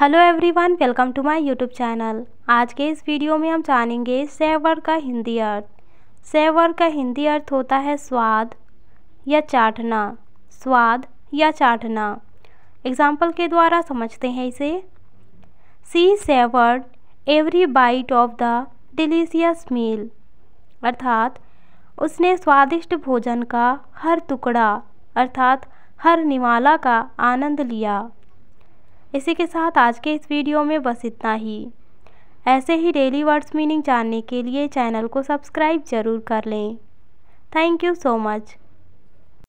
Hello everyone welcome to my YouTube channel आज के इस वीडियो में हम जानेंगे सेवर का हिंदी अर्थ। सेवर का हिंदी अर्थ होता है स्वाद या चाटना। स्वाद या चाटना। एग्ज़ाम्पल के द्वारा समझते हैं इसे। She savoured every bite of the delicious meal अर्थात, उसने स्वादिष्ट भोजन का हर टुकड़ा, अर्थात हर निवाला का आनंद लिया। इसी के साथ आज के इस वीडियो में बस इतना ही। ऐसे ही डेली वर्ड्स मीनिंग जानने के लिए चैनल को सब्सक्राइब ज़रूर कर लें। Thank you so much